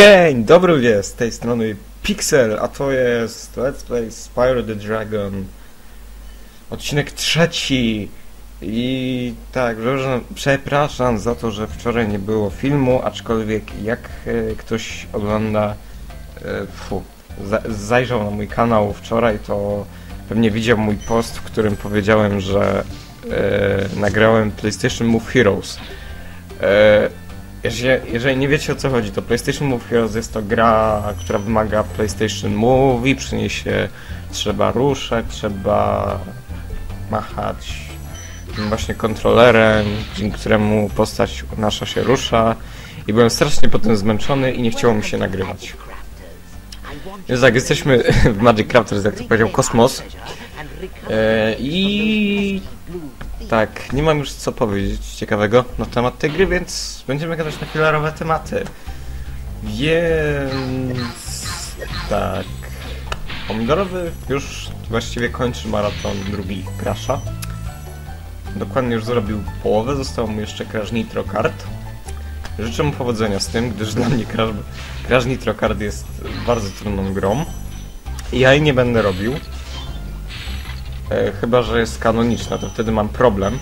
Dzień dobry jest, z tej strony Pixel, a to jest Let's Play Spyro the Dragon. Odcinek trzeci. I tak, przepraszam, za to, że wczoraj nie było filmu, aczkolwiek jak e, ktoś ogląda, e, fu, za, zajrzał na mój kanał wczoraj, to pewnie widział mój post, w którym powiedziałem, że e, nagrałem PlayStation Move Heroes. E, jeżeli, jeżeli nie wiecie o co chodzi, to PlayStation Move Heroes jest to gra, która wymaga PlayStation Move i przy niej się trzeba ruszać, trzeba machać właśnie kontrolerem, dzięki któremu postać nasza się rusza i byłem strasznie potem zmęczony i nie chciało mi się nagrywać. Więc tak, jesteśmy w Magic Crafters, jak to powiedział Kosmos e, i tak, nie mam już co powiedzieć ciekawego na temat tej gry, więc będziemy gadać na filarowe tematy. Więc tak. Pomidorowy już właściwie kończy maraton drugi Crasha. Dokładnie już zrobił połowę, zostało mu jeszcze Crash Nitro Kart. Życzę mu powodzenia z tym, gdyż dla mnie Crash, Crash Nitro Kart jest bardzo trudną grą. Ja jej nie będę robił. E, chyba, że jest kanoniczna, to wtedy mam problem.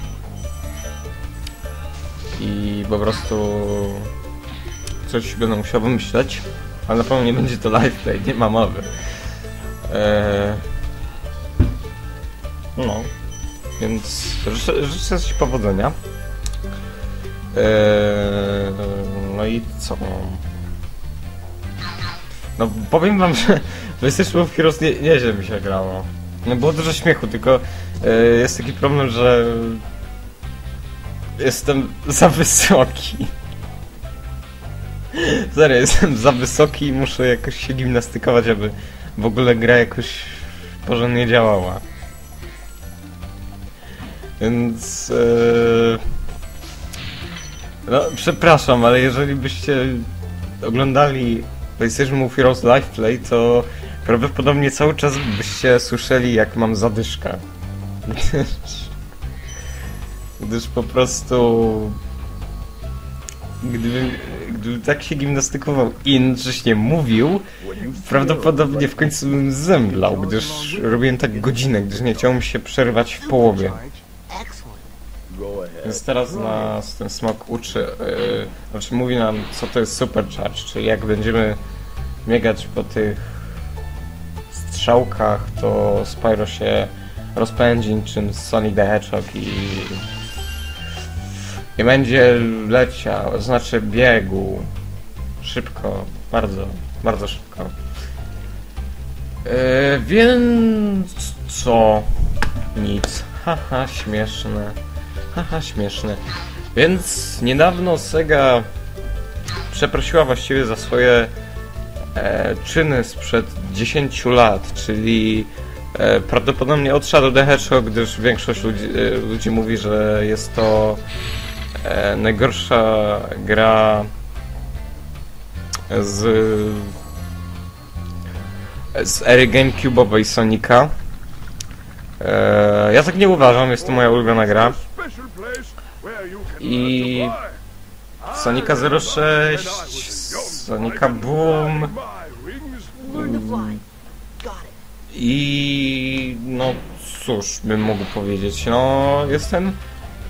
I po prostu coś będę musiał wymyśleć, ale na pewno nie będzie to live play, nie ma mowy. E, no, więc życzę, Ci powodzenia. E, no i co? No powiem wam, że w Heroes nie, nieźle mi się grało. No było dużo śmiechu, tylko e, jest taki problem, że jestem za wysoki. Serio, jestem za wysoki i muszę jakoś się gimnastykować, aby w ogóle gra jakoś porządnie działała. Więc... E, no, przepraszam, ale jeżeli byście oglądali PlayStation Move Heroes Live Play, to prawdopodobnie cały czas byście słyszeli, jak mam zadyszkę. Gdyż, gdyż po prostu... Gdybym, gdybym tak się gimnastykował i jednocześnie mówił, prawdopodobnie w końcu bym zemdlał, gdyż robiłem tak godzinę, gdyż nie chciałem się przerwać w połowie. Więc teraz nas ten smok uczy, yy, znaczy mówi nam, co to jest supercharge, czyli jak będziemy biegać po tych strzałkach, to Spyro się rozpędzi niczym Sonic the Hedgehog i i będzie leciał, znaczy biegł szybko, bardzo, bardzo szybko. Yy, więc co? Nic. Haha, śmieszne. Haha, śmieszne. Więc niedawno Sega przeprosiła właściwie za swoje e, czyny sprzed 10 lat, czyli e, prawdopodobnie od Shadow the Hedgehog, gdyż większość ludzi, e, ludzi mówi, że jest to e, najgorsza gra z z ery GameCube'owej Sonika. E, ja tak nie uważam, jest to moja ulubiona gra. I Sonika 06, Sonika Boom i no cóż bym mógł powiedzieć, no jestem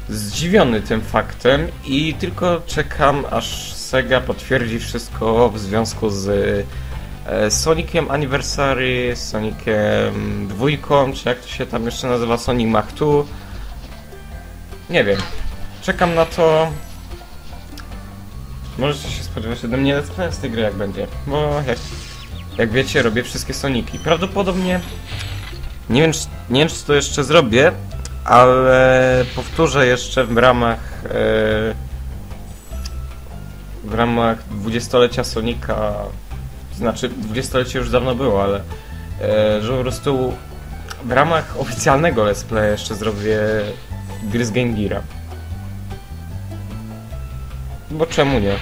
zdziwiony tym faktem i tylko czekam aż Sega potwierdzi wszystko w związku z e, Soniciem Anniversary, Soniciem dwójką, czy jak to się tam jeszcze nazywa, Sonic Mach 2. Nie wiem. Czekam na to. Możecie się spodziewać ode mnie let's z tej gry jak będzie, bo jak, jak wiecie robię wszystkie Soniki. Prawdopodobnie nie wiem, czy, nie wiem czy to jeszcze zrobię, ale powtórzę jeszcze w ramach e, w ramach dwudziestolecia Sonika znaczy dwudziestolecie już dawno było, ale e, że po prostu w ramach oficjalnego let's play jeszcze zrobię gry z Game Geara. Bo czemu nie?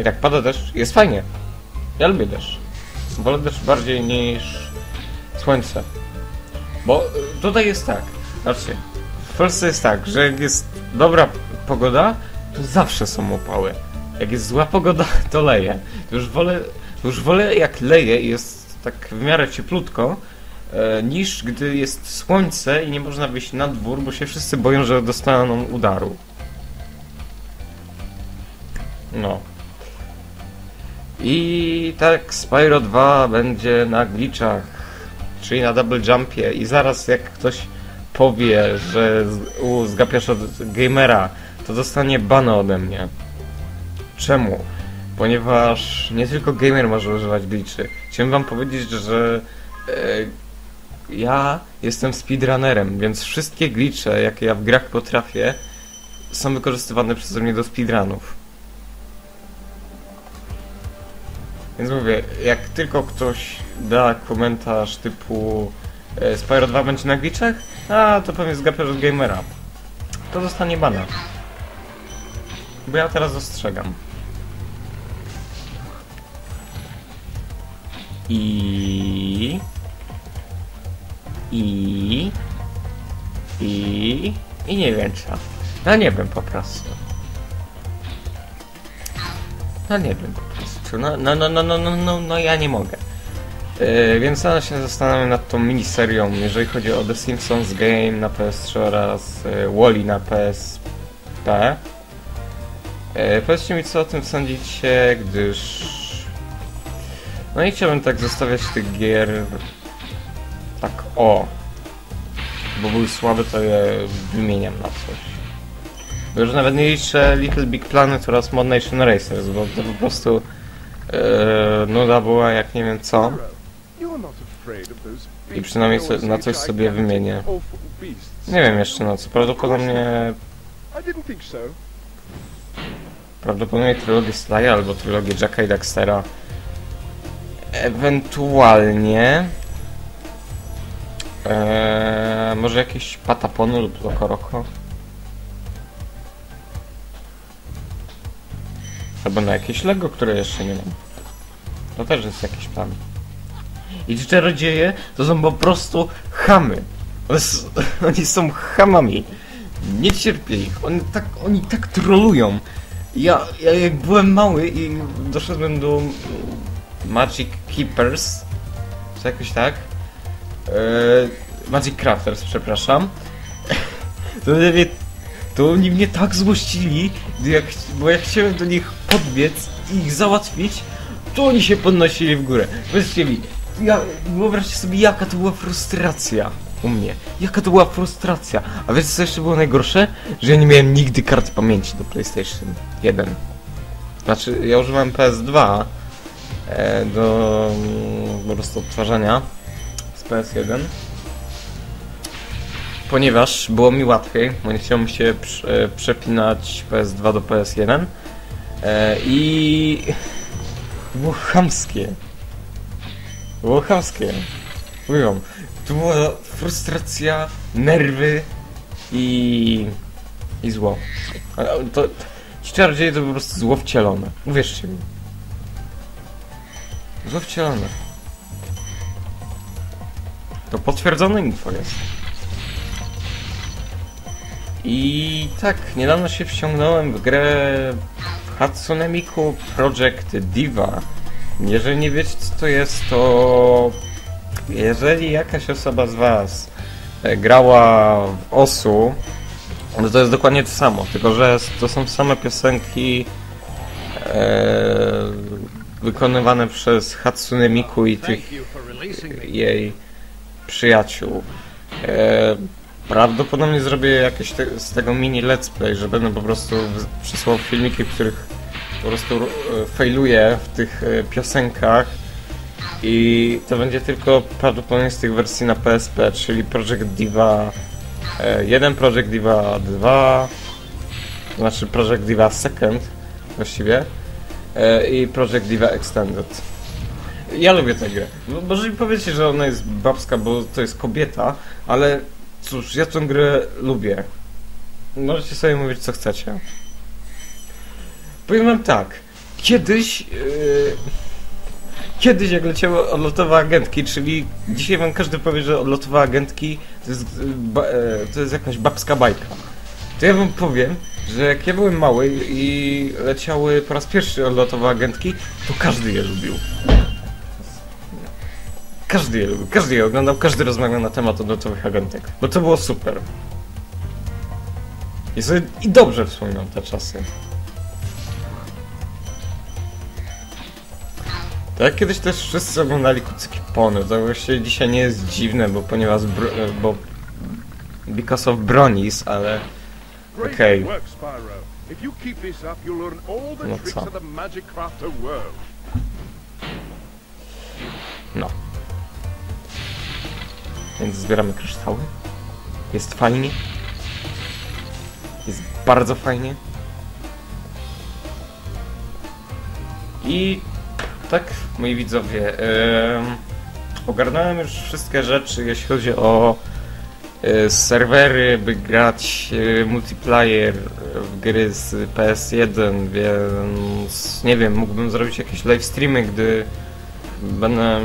I tak pada deszcz, jest fajnie. Ja lubię deszcz. Wolę deszcz bardziej niż słońce. Bo tutaj jest tak, znaczy, w Polsce jest tak, że jak jest dobra pogoda, to zawsze są upały. Jak jest zła pogoda, to leje. Już wolę, już wolę jak leje i jest tak w miarę cieplutko, niż gdy jest słońce i nie można wyjść na dwór, bo się wszyscy boją, że dostaną udaru. No. I tak Spyro 2 będzie na glitchach, czyli na double jumpie i zaraz jak ktoś powie, że zgapiasz od gamera, to dostanie bana ode mnie. Czemu? Ponieważ nie tylko gamer może używać glitchy. Chciałem wam powiedzieć, że e, ja jestem speedrunnerem, więc wszystkie glitche, jakie ja w grach potrafię, są wykorzystywane przeze mnie do speedrunów. Więc mówię, jak tylko ktoś da komentarz typu e, Spyro 2 będzie na glitchach, a to pewnie zgapiasz od gamera. To dostanie bana. Bo ja teraz ostrzegam. I... I... I... I nie wiem co. No nie wiem po prostu. No nie wiem po prostu. No, no, no, no, no, no, no, no ja nie mogę. Yy, więc ja się zastanawiam nad tą miniserią, jeżeli chodzi o The Simpsons Game na PS3 oraz yy, Wally na PSP. Yy, powiedzcie mi, co o tym sądzicie, gdyż... No nie chciałbym tak zostawiać tych gier tak o. Bo były słabe, to je wymieniam na coś. Bo już nawet nie liczę Little Big Planet oraz Mod Nation Racers, bo to po prostu yy, nuda była jak nie wiem co. I przynajmniej so, na coś sobie wymienię. Nie wiem jeszcze na co. Prawdopodobnie prawdopodobnie trylogię Sly'a albo trylogię Jacka i Daxtera. Ewentualnie eee, może jakieś Patapony lub Lokoroko. Albo na jakieś Lego, które jeszcze nie mam. To też jest jakiś plan. I ci czarodzieje to są po prostu chamy. Oni są chamami. Nie cierpię ich. Oni tak, oni tak trolują. Ja, ja jak byłem mały i doszedłem do Magic Keepers, czy jakoś tak, e, Magic Crafters, przepraszam, to, mnie, to oni mnie tak złościli, jak, bo jak chciałem do nich podbiec i ich załatwić, to oni się podnosili w górę. Powiedzcie mi, ja, wyobraźcie sobie jaka to była frustracja u mnie. Jaka to była frustracja. A wiecie co jeszcze było najgorsze? Że ja nie miałem nigdy karty pamięci do PlayStation 1. Znaczy, ja używałem PS2 e, do mm, po prostu odtwarzania PS1. Ponieważ było mi łatwiej, bo nie chciałem się prze, przepinać PS2 do PS1. E, I było chamskie. Było chamskie. Mówią, to była frustracja, nerwy i... i zło. To, czarodzieje to po prostu zło wcielone. Uwierzcie mi. Zło wcielone. To potwierdzone info jest. I tak, niedawno się wciągnąłem w grę Hatsune Miku Project Diva. Jeżeli nie wiecie co to jest, to jeżeli jakaś osoba z Was e, grała w OSU, no to jest dokładnie to samo, tylko że to są same piosenki e, wykonywane przez Hatsune Miku i tych jej przyjaciół. E, prawdopodobnie zrobię jakieś te, z tego mini let's play, że będę po prostu przysłał filmiki, w których po prostu e, failuję w tych e, piosenkach i to będzie tylko prawdopodobnie z tych wersji na PSP, czyli Project Diva e, 1, Project Diva 2, to znaczy Project Diva Second właściwie e, i Project Diva Extended. Ja lubię tę grę. No, Może mi powiecie, że ona jest babska, bo to jest kobieta, ale cóż, ja tę grę lubię. Możecie sobie mówić co chcecie. Powiem wam tak. Kiedyś... Yy, kiedyś jak leciały odlotowe agentki, czyli dzisiaj wam każdy powie, że odlotowe agentki to jest, yy, e, to jest jakaś babska bajka. To ja wam powiem, że jak ja byłem mały i leciały po raz pierwszy odlotowe agentki, to każdy je lubił. Każdy je lubił, każdy je oglądał, każdy rozmawiał na temat odlotowych agentek, bo to było super. I, sobie, i dobrze wspominam te czasy. Tak, kiedyś też wszyscy oglądali kucyki pony. To właściwie dzisiaj nie jest dziwne, bo ponieważ bo because of bronies, ale Okej. work, Spyro. If you Więc zbieramy kryształy. Jest fajnie. Jest bardzo fajnie. I tak, moi widzowie, em, ogarnąłem już wszystkie rzeczy, jeśli chodzi o e, serwery, by grać e, multiplayer w gry z PS1, więc nie wiem, mógłbym zrobić jakieś live streamy, gdy będę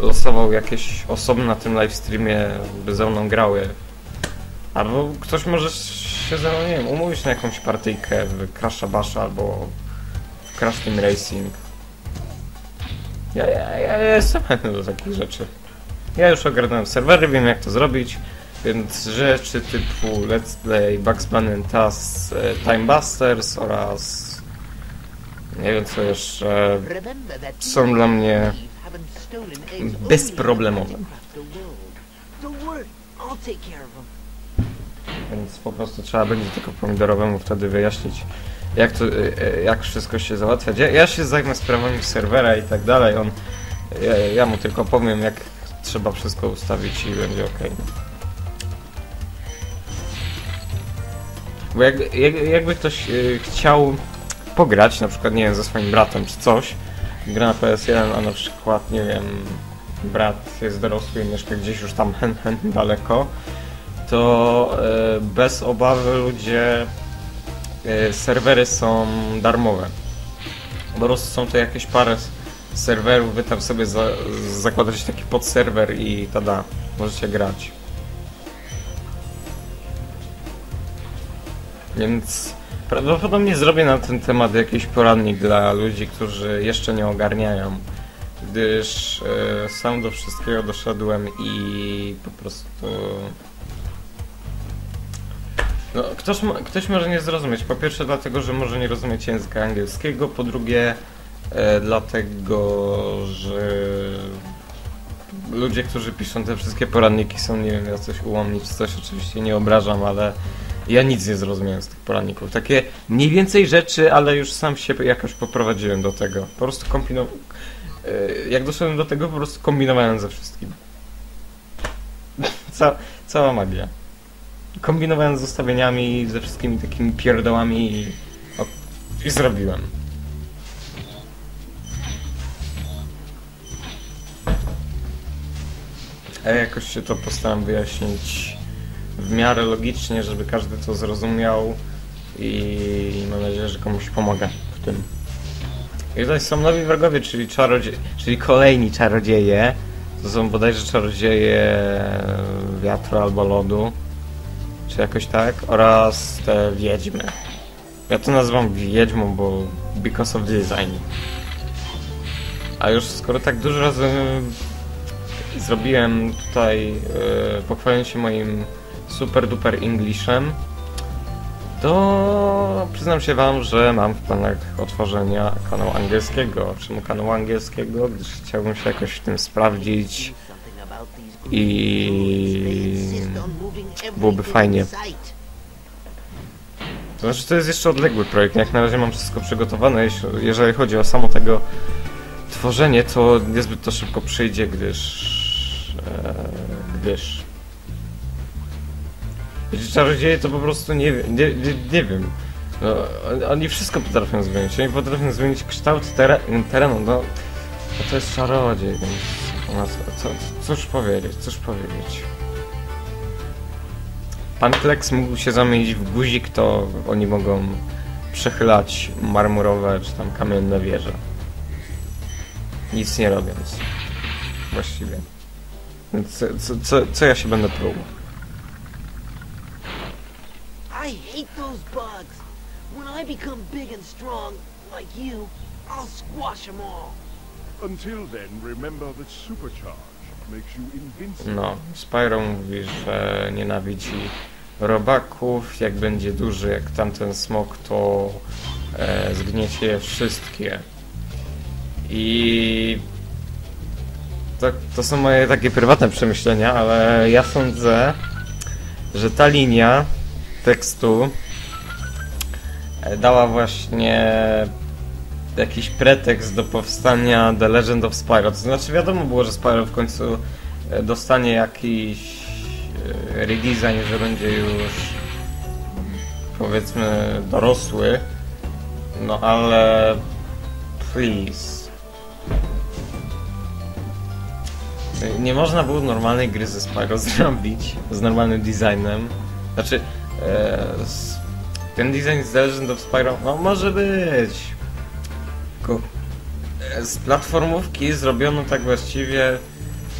losował jakieś osoby na tym live streamie, by ze mną grały. Albo ktoś może się ze mną, nie wiem, umówić na jakąś partyjkę w Crasha Basha albo w Crash Team Racing. Ja, ja, ja jestem chętny do takich rzeczy. Ja już ogarnąłem serwery, wiem jak to zrobić, więc rzeczy typu Let's Play, Bugs Bunny Taz, e, Time Busters oraz nie wiem co jeszcze są dla mnie bezproblemowe. bezproblemowe. Więc po prostu trzeba będzie tylko pomidorowemu wtedy wyjaśnić, jak to, e, e, jak wszystko się załatwia. Ja, ja się zajmę sprawami serwera i tak dalej. On, ja, ja mu tylko powiem, jak trzeba wszystko ustawić i będzie ok. Bo jak, jak, jakby ktoś e, chciał pograć, na przykład, nie wiem, ze swoim bratem czy coś, gra na PS1, a na przykład, nie wiem, brat jest dorosły i mieszka gdzieś już tam hen, hen daleko, to e, bez obawy ludzie e, serwery są darmowe. Po prostu są to jakieś parę serwerów, wy tam sobie za, zakładacie taki podserwer i tada, możecie grać. Więc prawdopodobnie zrobię na ten temat jakiś poradnik dla ludzi, którzy jeszcze nie ogarniają, gdyż e, sam do wszystkiego doszedłem i po prostu no, ktoś, ktoś może nie zrozumieć. Po pierwsze dlatego, że może nie rozumieć języka angielskiego, po drugie e, dlatego, że ludzie, którzy piszą te wszystkie poradniki są, nie wiem, jacyś ułomni czy coś, oczywiście nie obrażam, ale ja nic nie zrozumiałem z tych poradników. Takie mniej więcej rzeczy, ale już sam się jakoś poprowadziłem do tego. Po prostu kombinowałem. Jak doszedłem do tego, po prostu kombinowałem ze wszystkim. Ca cała magia kombinowałem z ustawieniami, ze wszystkimi takimi pierdołami i, i zrobiłem. A jakoś się to postaram wyjaśnić w miarę logicznie, żeby każdy to zrozumiał i mam nadzieję, że komuś pomogę w tym. I tutaj są nowi wrogowie, czyli czarodzie czyli kolejni czarodzieje. To są bodajże czarodzieje wiatru albo lodu czy jakoś tak, oraz te wiedźmy. Ja to nazywam wiedźmą, bo because of design. A już skoro tak dużo razy zrobiłem tutaj, yy, się moim super duper Englishem, to przyznam się wam, że mam w planach otworzenia kanału angielskiego. Czemu kanału angielskiego? Gdyż chciałbym się jakoś w tym sprawdzić i byłoby fajnie. To znaczy, to jest jeszcze odległy projekt. Jak na razie mam wszystko przygotowane. Jeżeli chodzi o samo tego tworzenie, to niezbyt to szybko przyjdzie, gdyż... E, gdyż... Czarodzieje to po prostu nie, nie, nie, nie wiem. No, on- oni wszystko potrafią zmienić. Oni potrafią zmienić kształt tere, terenu. No, no to jest czarodziej, więc... No, co, co, cóż powiedzieć, cóż powiedzieć. Pan Kleks mógł się zamienić w guzik, to oni mogą przechylać marmurowe czy tam kamienne wieże. Nic nie robiąc. Właściwie. Co, co, co ja się będę próbował? Bugs. When I become big and strong, like you, I'll squash them all. Until then, remember that supercharge makes you invincible. No, Spyro mówi, że nienawidzi robaków. Jak będzie duży jak tamten smok, to e, zgniecie je wszystkie. I to, to są moje takie prywatne przemyślenia, ale ja sądzę, że ta linia tekstu dała właśnie jakiś pretekst do powstania The Legend of Spyro. To znaczy wiadomo było, że Spyro w końcu e, dostanie jakiś e, redesign, że będzie już powiedzmy dorosły. No ale please. Nie można było normalnej gry ze Spyro zrobić z normalnym designem. Znaczy e, s- ten design z Legend of Spyro no może być. Tylko e, z platformówki zrobiono tak właściwie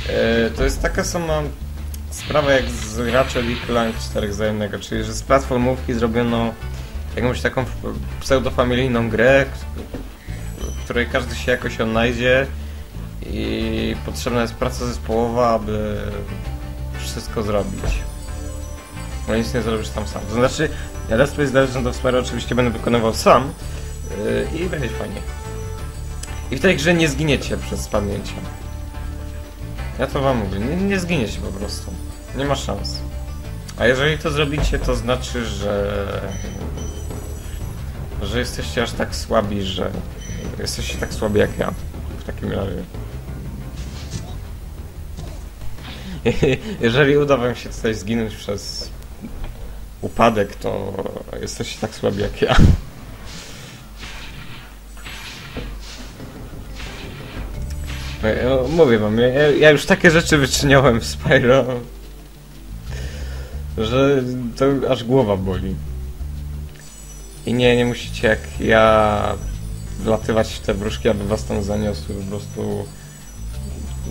e, to jest taka sama sprawa jak z Ratchet i Clank 4 za jednego, czyli że z platformówki zrobiono jakąś taką pseudofamilijną grę, w której każdy się jakoś odnajdzie i potrzebna jest praca zespołowa, aby wszystko zrobić. Bo nic nie zrobisz tam sam. To znaczy, ja Play z Legend of Spyro oczywiście będę wykonywał sam yy, i będzie fajnie. I w tej grze nie zginiecie przez spadnięcie. Ja to wam mówię, nie, nie zginiecie po prostu. Nie ma szans. A jeżeli to zrobicie, to znaczy, że... że jesteście aż tak słabi, że... jesteście tak słabi jak ja. W takim razie. Jeżeli uda wam się tutaj zginąć przez upadek, to jesteście tak słabi jak ja. Ja Mówię wam, ja, ja już takie rzeczy wyczyniałem w Spyro, że to aż głowa boli. I nie, nie musicie jak ja wlatywać w te wróżki, aby was tam zaniosły. Po prostu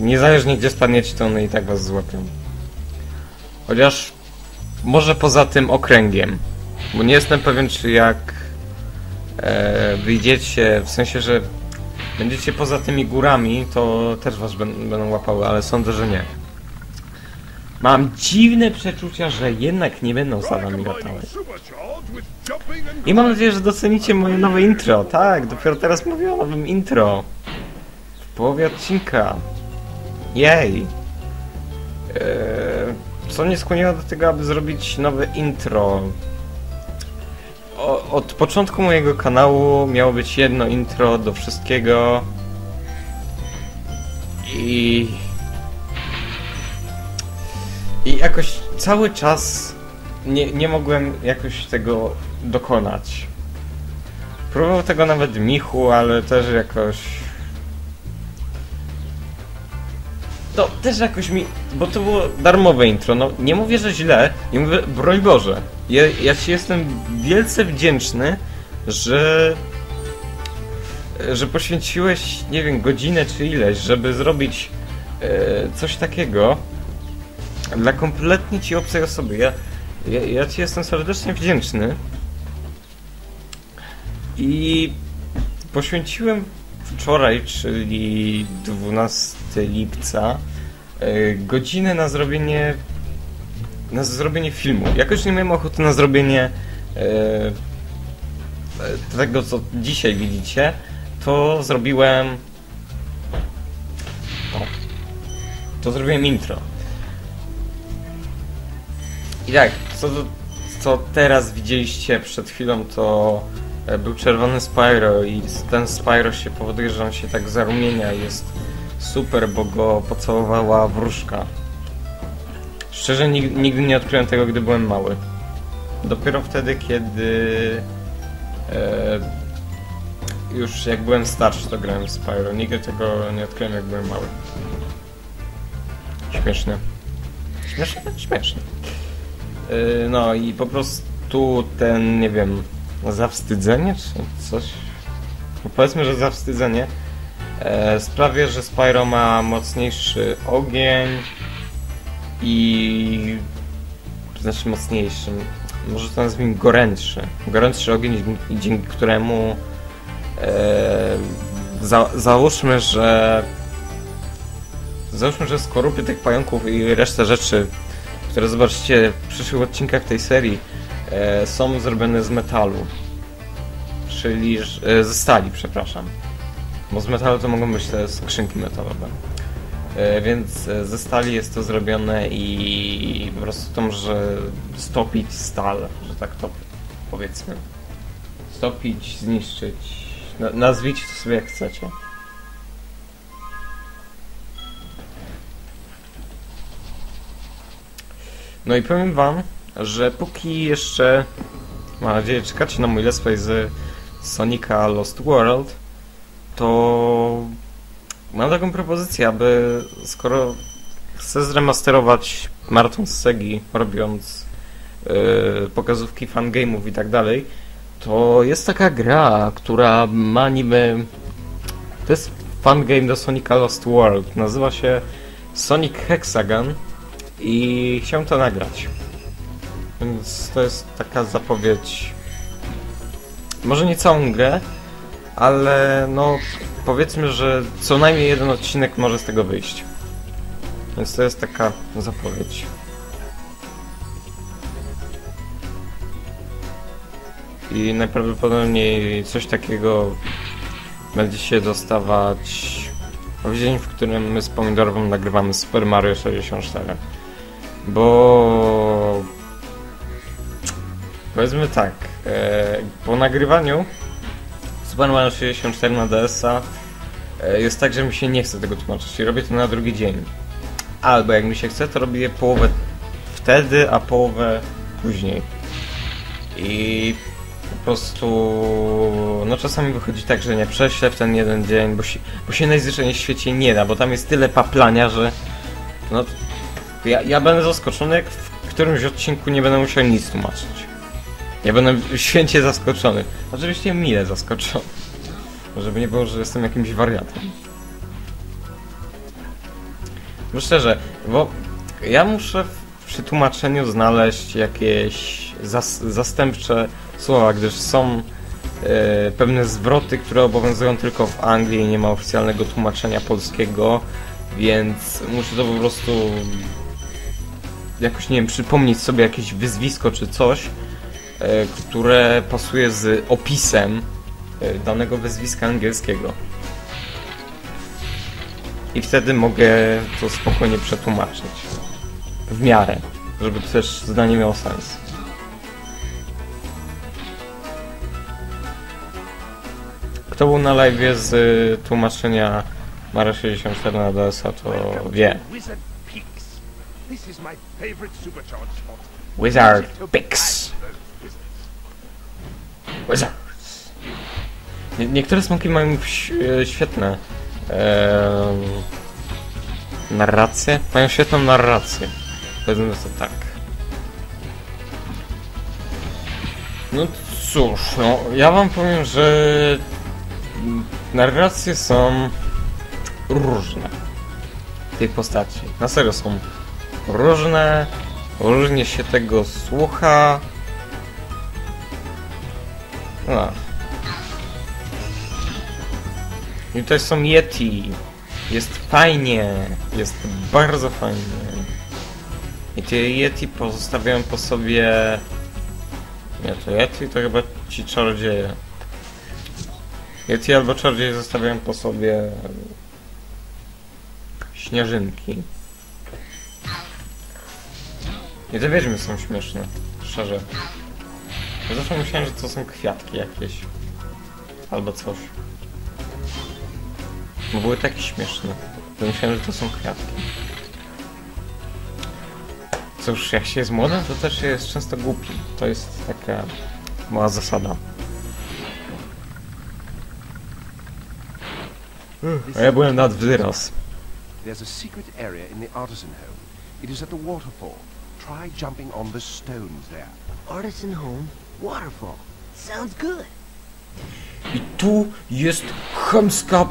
niezależnie gdzie spadniecie, to one i tak was złapią. Chociaż może poza tym okręgiem. Bo nie jestem pewien, czy jak e, wyjdziecie, w sensie, że będziecie poza tymi górami, to też was będą łapały, ale sądzę, że nie. Mam dziwne przeczucia, że jednak nie będą za wami latały. I mam nadzieję, że docenicie moje nowe intro. Tak, dopiero teraz mówię o nowym intro. W połowie odcinka. Jej. Eee, co mnie skłoniło do tego, aby zrobić nowe intro? O, od początku mojego kanału miało być jedno intro do wszystkiego. I... I jakoś cały czas nie, nie mogłem jakoś tego dokonać. Próbował tego nawet Michu, ale też jakoś... To też jakoś mi... Bo to było darmowe intro, no nie mówię, że źle, nie mówię, broń Boże. Ja, ja ci jestem wielce wdzięczny, że... że poświęciłeś, nie wiem, godzinę czy ileś, żeby zrobić e, coś takiego dla kompletnie ci obcej osoby. Ja, ja, ja ci jestem serdecznie wdzięczny. I poświęciłem wczoraj, czyli 12 lipca, e, godzinę na zrobienie na zrobienie filmu. Jakoś nie miałem ochoty na zrobienie e, tego, co dzisiaj widzicie, to zrobiłem o, to zrobiłem intro. I tak, co, co teraz widzieliście przed chwilą, to był czerwony Spyro i ten Spyro się powoduje, że on się tak zarumienia jest super, bo go pocałowała wróżka. Szczerze nig- nigdy nie odkryłem tego, gdy byłem mały. Dopiero wtedy, kiedy e, już jak byłem starszy, to grałem w Spyro. Nigdy tego nie odkryłem, jak byłem mały. Śmieszne. Śmieszne? Śmieszne. Yy, No i po prostu ten, nie wiem, zawstydzenie czy coś? No powiedzmy, że zawstydzenie e, sprawia, że Spyro ma mocniejszy ogień i... znaczy mocniejszy. może to nazwijmy gorętszy. Gorętszy ogień, dzięki któremu e, za, załóżmy, że załóżmy, że skorupy tych pająków i resztę rzeczy, które zobaczycie w przyszłych odcinkach tej serii, są zrobione z metalu. Czyli e, ze stali, przepraszam. Bo z metalu to mogą być te skrzynki metalowe. E, więc e, ze stali jest to zrobione i po prostu to może stopić stal, że tak to powiedzmy. Stopić, zniszczyć. Na, nazwijcie to sobie jak chcecie. No i powiem wam, że póki jeszcze mam nadzieję czekacie na mój let's play z Sonica Lost World, to mam taką propozycję, aby skoro chcę zremasterować Marathon z Segi, robiąc yy, pokazówki fangame'ów i tak dalej, to jest taka gra, która ma niby... To jest fangame do Sonica Lost World. Nazywa się Sonic Hexagon i chciałem to nagrać. Więc to jest taka zapowiedź. Może nie całą grę, ale no powiedzmy, że co najmniej jeden odcinek może z tego wyjść. Więc to jest taka zapowiedź. I najprawdopodobniej coś takiego będzie się dostawać w dzień, w którym my z Pomidorową nagrywamy Super Mario 64. Bo... Powiedzmy tak, e, po nagrywaniu Super Mario 64 na DS-a e, jest tak, że mi się nie chce tego tłumaczyć i robię to na drugi dzień. Albo jak mi się chce, to robię połowę wtedy, a połowę później. I po prostu no czasami wychodzi tak, że nie prześlę w ten jeden dzień, bo się, bo się najzwyczajniej w świecie nie da, bo tam jest tyle paplania, że no ja, ja będę zaskoczony, jak w którymś odcinku nie będę musiał nic tłumaczyć. Ja będę święcie zaskoczony. Oczywiście mile zaskoczony. Żeby nie było, że jestem jakimś wariatem. Bo szczerze, bo ja muszę przy tłumaczeniu znaleźć jakieś zas zastępcze słowa, gdyż są e, pewne zwroty, które obowiązują tylko w Anglii i nie ma oficjalnego tłumaczenia polskiego, więc muszę to po prostu jakoś, nie wiem, przypomnieć sobie jakieś wyzwisko czy coś, które pasuje z opisem e, danego wyzwiska angielskiego. I wtedy mogę to spokojnie przetłumaczyć. W miarę, żeby też zdanie miało sens. Kto był na live z y, tłumaczenia Mario 64 na DS-a, to wie. Wizard Peaks. This is my favorite supercharged spot. Wizard Pix. Wizards. Nie, niektóre smoki mają e, świetne em, narracje. Mają świetną narrację. Powiedzmy to tak. No cóż, no ja wam powiem, że narracje są różne tych postaci. Na serio są różne, różnie się tego słucha. No. I tutaj są Yeti. Jest fajnie. Jest bardzo fajnie. I te Yeti pozostawiają po sobie... Nie, to Yeti to chyba ci czarodzieje. Yeti albo czarodzieje zostawiają po sobie... Śnieżynki. I te wiedźmy są śmieszne. Szczerze. Zawsze myślałem, że to są kwiatki jakieś. Albo coś. Bo były takie śmieszne. To myślałem, że to są kwiatki. Cóż, jak się jest młodym, to też się jest często głupi. To jest taka mała zasada. A ja byłem nad wyraz. There's a secret area in the artisan home. It is at the waterfall. Try jumping on the stones there. Artisan home, Waterfall. Sounds good. I tu jest chamska,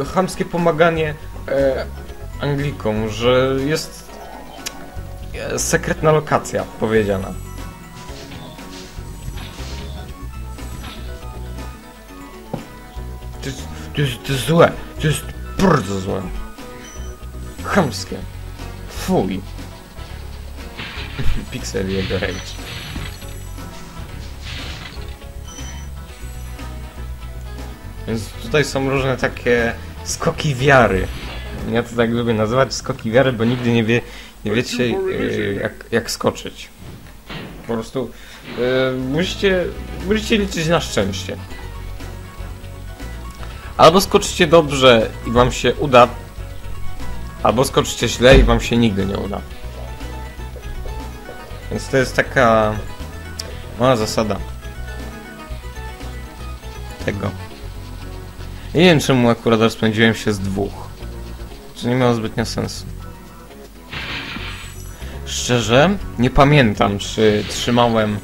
e, chamskie pomaganie e, Anglikom, że jest e, sekretna lokacja powiedziana. To jest, to jest, to jest złe. To jest bardzo złe. Chamskie. Fuj. Pixel jego ręki. Tutaj są różne takie skoki wiary. Ja to tak lubię nazywać skoki wiary, bo nigdy nie wie, nie wiecie e, jak, jak skoczyć. Po prostu e, musicie, musicie liczyć na szczęście. Albo skoczycie dobrze i wam się uda, albo skoczycie źle i wam się nigdy nie uda. Więc to jest taka mała zasada tego. Nie wiem czemu akurat rozpędziłem się z dwóch. To nie miało zbytnio sensu. Szczerze, nie pamiętam czy trzymałem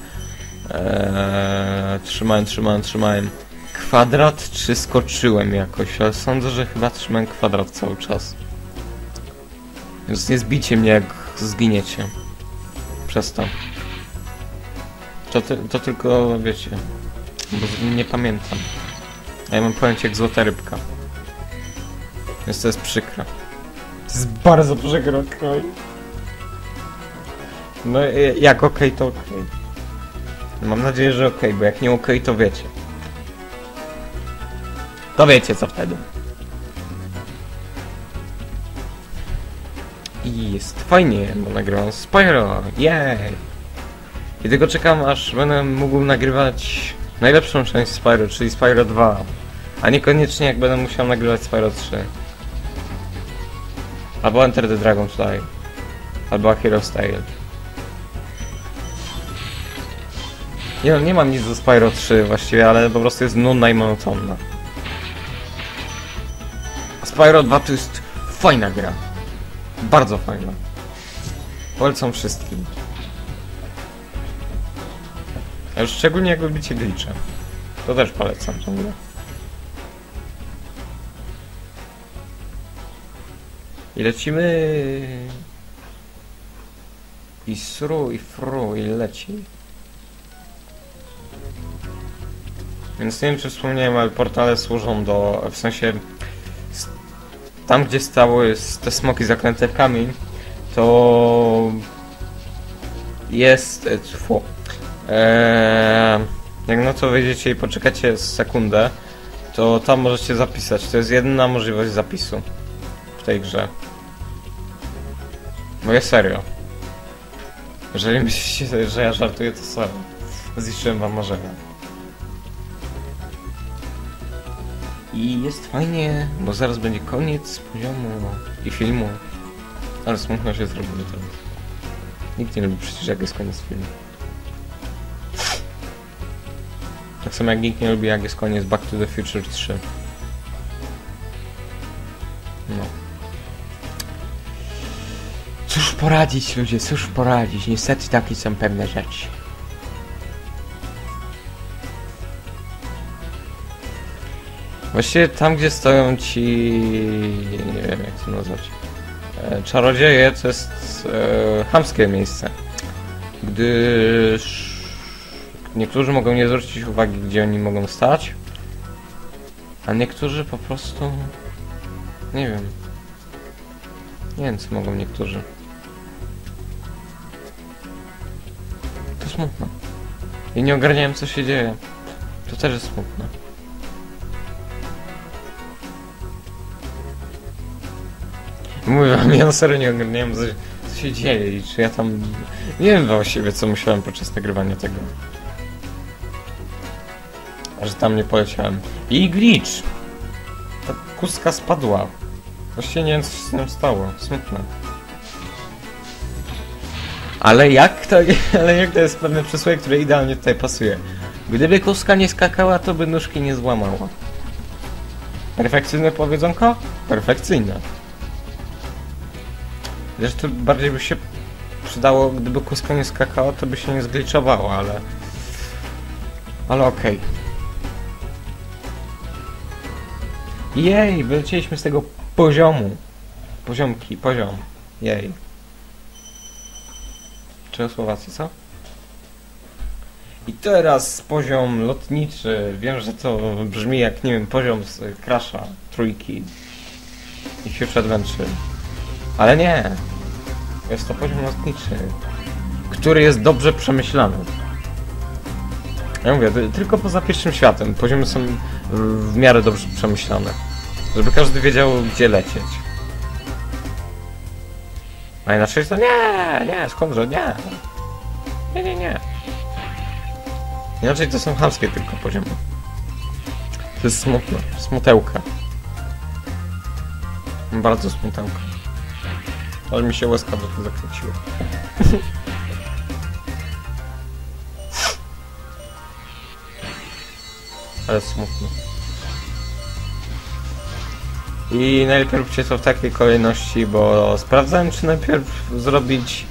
ee, trzymałem, trzymałem, trzymałem kwadrat czy skoczyłem jakoś, ale sądzę, że chyba trzymałem kwadrat cały czas. Więc nie zbicie mnie jak zginiecie. Przez to. To, to tylko, wiecie, bo nie pamiętam. A ja mam pojęcie jak złota rybka. Więc to jest przykre. To jest bardzo przykre, okej. No i- jak okej, to okej. Mam nadzieję, że okej, bo jak nie okej, to wiecie. To wiecie co wtedy. I jest fajnie, bo nagrywam Spyro, jej! I tylko czekam, aż będę mógł nagrywać najlepszą część Spyro, czyli Spyro 2. A niekoniecznie jak będę musiał nagrywać Spyro 3. Albo Enter the Dragon Fly. Albo A Hero's Tale. Nie, nie mam nic do Spyro 3 właściwie, ale po prostu jest nudna i monotonna. A Spyro 2 to jest fajna gra. Bardzo fajna. Polecam wszystkim. A już szczególnie jak lubicie glitche. To też polecam tą grę. I lecimy. I sru, i fru, i leci. Więc nie wiem, czy wspomniałem, ale portale służą do... w sensie... Tam, gdzie stały te smoki zaklęte w kamień, to... Jest... e, Tfu. Eee, jak na to wejdziecie i poczekacie sekundę, to tam możecie zapisać. To jest jedyna możliwość zapisu w tej grze. Mówię serio. Jeżeli myślicie, że ja żartuję, to sorry. Zniszczyłem wam marzenia. I jest fajnie, bo zaraz będzie koniec poziomu i filmu. Ale smutno się zrobimy teraz. Nikt nie lubi przecież jak jest koniec filmu. Tak samo jak nikt nie lubi jak jest koniec Back to the Future 3. No. Poradzić ludzie, cóż poradzić. Niestety takie są pewne rzeczy. Właściwie tam, gdzie stoją ci... nie wiem jak to nazwać. E, czarodzieje to jest e, chamskie miejsce. Gdyż... Niektórzy mogą nie zwrócić uwagi, gdzie oni mogą stać. A niektórzy po prostu... Nie wiem. Nie wiem, co mogą niektórzy. To smutno. I nie ogarniałem, co się dzieje. To też jest smutne. Mówię wam, ja na serio nie ogarniałem, co, co się dzieje i czy ja tam... Nie wiem właściwie, co myślałem podczas nagrywania tego. Że tam nie poleciałem. I glitch! Ta kustka spadła. Właściwie nie wiem, co się z nią stało. Smutne. Ale jak to, ale jak to jest pewne przysłowie, które idealnie tutaj pasuje. Gdyby kuska nie skakała, to by nóżki nie złamała. Perfekcyjne powiedzonko? Perfekcyjne. Zresztą bardziej by się przydało, gdyby kuska nie skakała, to by się nie zgliczowało, ale... Ale okej. Jej, wylecieliśmy z tego poziomu. Poziomki, poziom. Jej. Czechosłowacji, co? I teraz poziom lotniczy. Wiem, że to brzmi jak, nie wiem, poziom z Crasha, trójki i Future Adventure. Ale nie. Jest to poziom lotniczy, który jest dobrze przemyślany. Ja mówię, ty- tylko poza pierwszym światem poziomy są w miarę dobrze przemyślane. Żeby każdy wiedział, gdzie lecieć. A inaczej to nie, nie, skądże, nie. Nie, nie, nie. Inaczej to są chamskie tylko poziomy. To jest smutne, smutełka. Bardzo smutełka. Ale mi się łezka do tego zakręciła. Ale smutno. I najlepiej róbcie to w takiej kolejności, bo sprawdzałem czy najpierw zrobić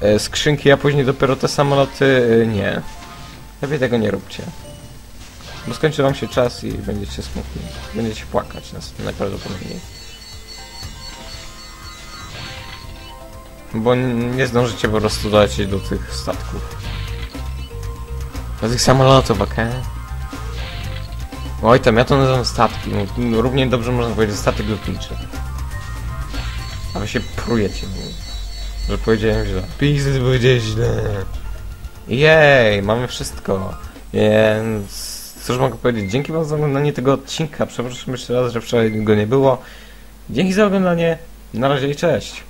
e, skrzynki, a później dopiero te samoloty. E, nie. Lepiej tego nie róbcie. Bo skończy wam się czas i będziecie smutni. Będziecie płakać nas najprawdopodobniej. Bo nie zdążycie po prostu dolecieć do tych statków. Do tych samolotów, okej? Oj, tam ja to nazywam statki. No, no, równie dobrze można powiedzieć statek lotniczy. A wy się prujecie mi, że powiedziałem źle. Pixel powiedziałeś źle. Jej, mamy wszystko. Więc cóż mogę powiedzieć? Dzięki wam za oglądanie tego odcinka. Przepraszam jeszcze raz, że wczoraj go nie było. Dzięki za oglądanie. Na razie i cześć.